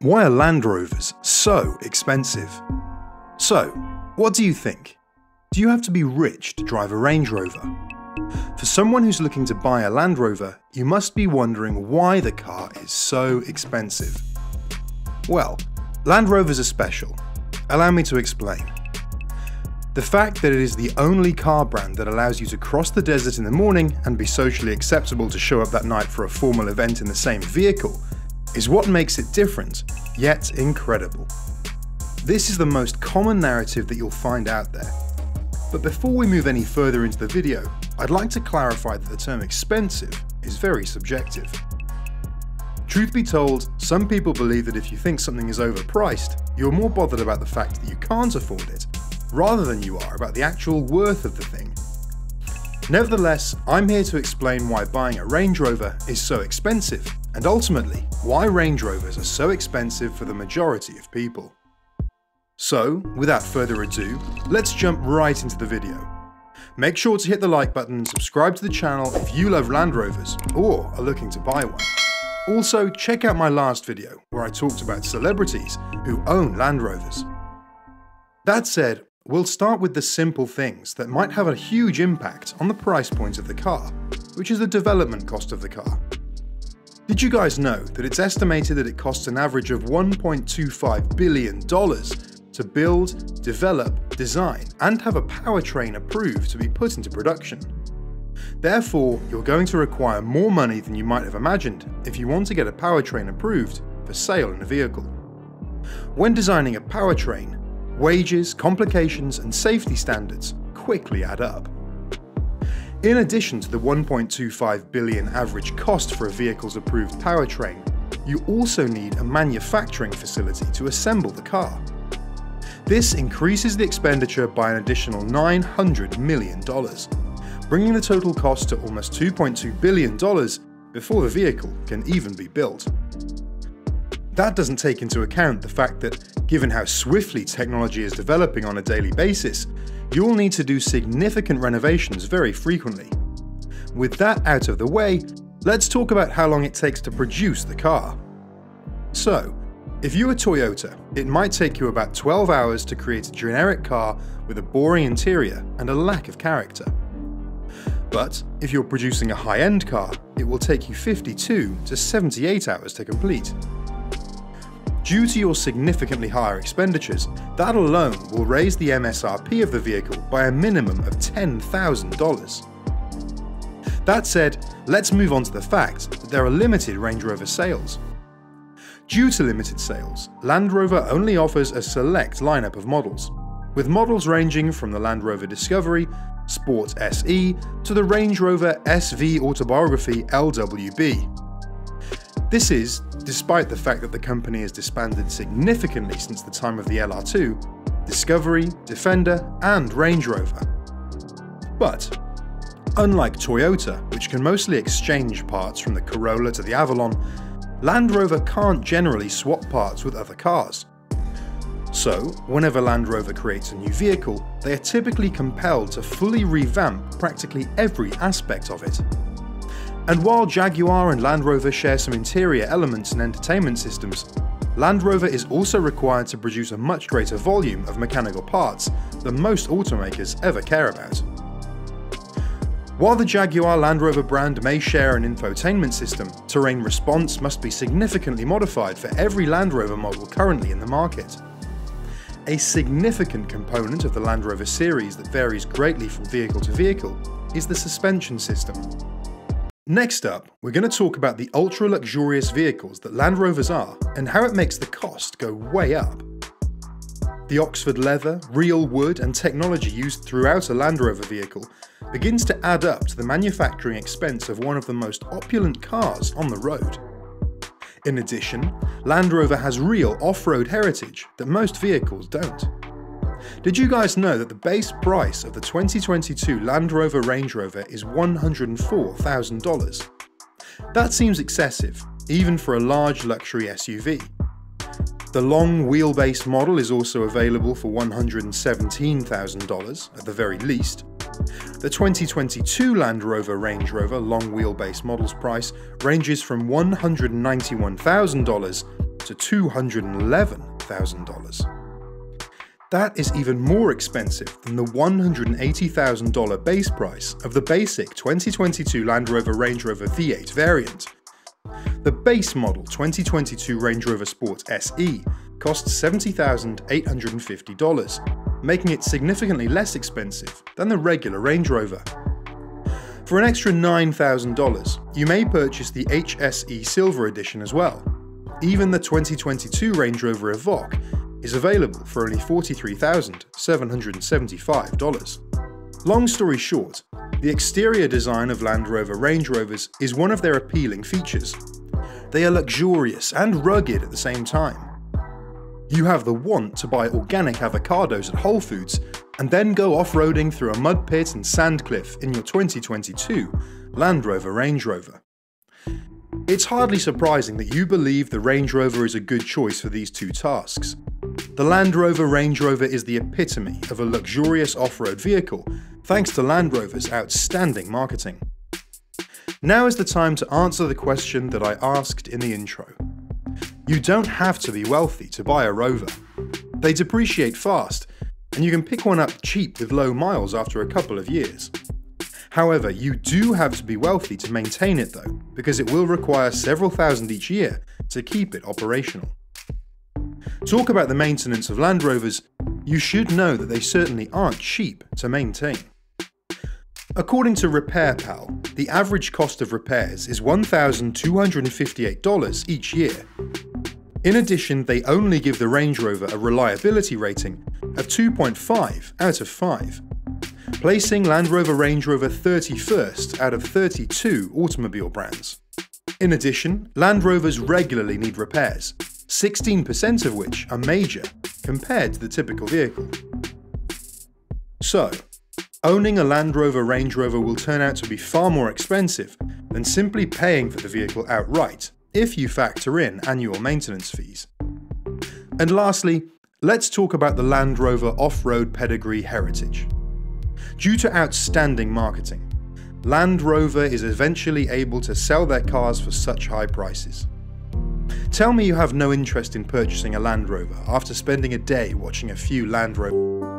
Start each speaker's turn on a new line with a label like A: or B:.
A: Why are Land Rovers so expensive? So, what do you think? Do you have to be rich to drive a Range Rover? For someone who's looking to buy a Land Rover, you must be wondering why the car is so expensive. Well, Land Rovers are special. Allow me to explain. The fact that it is the only car brand that allows you to cross the desert in the morning and be socially acceptable to show up that night for a formal event in the same vehicle is what makes it different, yet incredible. This is the most common narrative that you'll find out there. But before we move any further into the video, I'd like to clarify that the term expensive is very subjective. Truth be told, some people believe that if you think something is overpriced, you're more bothered about the fact that you can't afford it, rather than you are about the actual worth of the thing. Nevertheless, I'm here to explain why buying a Range Rover is so expensive and ultimately, why Range Rovers are so expensive for the majority of people. So, without further ado, let's jump right into the video. Make sure to hit the like button and subscribe to the channel if you love Land Rovers or are looking to buy one. Also, check out my last video where I talked about celebrities who own Land Rovers. That said, we'll start with the simple things that might have a huge impact on the price point of the car, which is the development cost of the car. Did you guys know that it's estimated that it costs an average of $1.25 billion to build, develop, design, and have a powertrain approved to be put into production? Therefore, you're going to require more money than you might have imagined if you want to get a powertrain approved for sale in a vehicle. When designing a powertrain, wages, complications, and safety standards quickly add up. In addition to the 1.25 billion average cost for a vehicle's approved powertrain, you also need a manufacturing facility to assemble the car. This increases the expenditure by an additional $900 million, bringing the total cost to almost $2.2 billion before the vehicle can even be built. That doesn't take into account the fact that, given how swiftly technology is developing on a daily basis, you'll need to do significant renovations very frequently. With that out of the way, let's talk about how long it takes to produce the car. So, if you're a Toyota, it might take you about 12 hours to create a generic car with a boring interior and a lack of character. But if you're producing a high-end car, it will take you 52 to 78 hours to complete. Due to your significantly higher expenditures, that alone will raise the MSRP of the vehicle by a minimum of $10,000. That said, let's move on to the fact that there are limited Range Rover sales. Due to limited sales, Land Rover only offers a select lineup of models, with models ranging from the Land Rover Discovery, Sport SE, to the Range Rover SV Autobiography LWB. This is, despite the fact that the company has disbanded significantly since the time of the LR2, Discovery, Defender, and Range Rover. But, unlike Toyota, which can mostly exchange parts from the Corolla to the Avalon, Land Rover can't generally swap parts with other cars. So, whenever Land Rover creates a new vehicle, they are typically compelled to fully revamp practically every aspect of it. And while Jaguar and Land Rover share some interior elements and entertainment systems, Land Rover is also required to produce a much greater volume of mechanical parts than most automakers ever care about. While the Jaguar Land Rover brand may share an infotainment system, terrain response must be significantly modified for every Land Rover model currently in the market. A significant component of the Land Rover series that varies greatly from vehicle to vehicle is the suspension system. Next up, we're going to talk about the ultra luxurious vehicles that Land Rovers are and how it makes the cost go way up. The Oxford leather, real wood, and technology used throughout a Land Rover vehicle begins to add up to the manufacturing expense of one of the most opulent cars on the road. In addition, Land Rover has real off road heritage that most vehicles don't. Did you guys know that the base price of the 2022 Land Rover Range Rover is $104,000? That seems excessive, even for a large luxury SUV. The long wheelbase model is also available for $117,000 at the very least. The 2022 Land Rover Range Rover long wheelbase model's price ranges from $191,000 to $211,000. That is even more expensive than the $180,000 base price of the basic 2022 Land Rover Range Rover V8 variant. The base model 2022 Range Rover Sport SE costs $70,850, making it significantly less expensive than the regular Range Rover. For an extra $9,000, you may purchase the HSE Silver Edition as well. Even the 2022 Range Rover Evoque is available for only $43,775. Long story short, the exterior design of Land Rover Range Rovers is one of their appealing features. They are luxurious and rugged at the same time. You have the want to buy organic avocados at Whole Foods and then go off-roading through a mud pit and sand cliff in your 2022 Land Rover Range Rover. It's hardly surprising that you believe the Range Rover is a good choice for these two tasks. The Land Rover Range Rover is the epitome of a luxurious off-road vehicle, thanks to Land Rover's outstanding marketing. Now is the time to answer the question that I asked in the intro. You don't have to be wealthy to buy a Rover. They depreciate fast, and you can pick one up cheap with low miles after a couple of years. However, you do have to be wealthy to maintain it though, because it will require several thousand each year to keep it operational. Talk about the maintenance of Land Rovers, you should know that they certainly aren't cheap to maintain. According to RepairPal, the average cost of repairs is $1,258 each year. In addition, they only give the Range Rover a reliability rating of 2.5 out of 5, placing Land Rover Range Rover 31st out of 32 automobile brands. In addition, Land Rovers regularly need repairs, 16% of which are major compared to the typical vehicle. So, owning a Land Rover Range Rover will turn out to be far more expensive than simply paying for the vehicle outright if you factor in annual maintenance fees. And lastly, let's talk about the Land Rover off-road pedigree heritage. Due to outstanding marketing, Land Rover is eventually able to sell their cars for such high prices. Tell me you have no interest in purchasing a Land Rover after spending a day watching a few Land Rover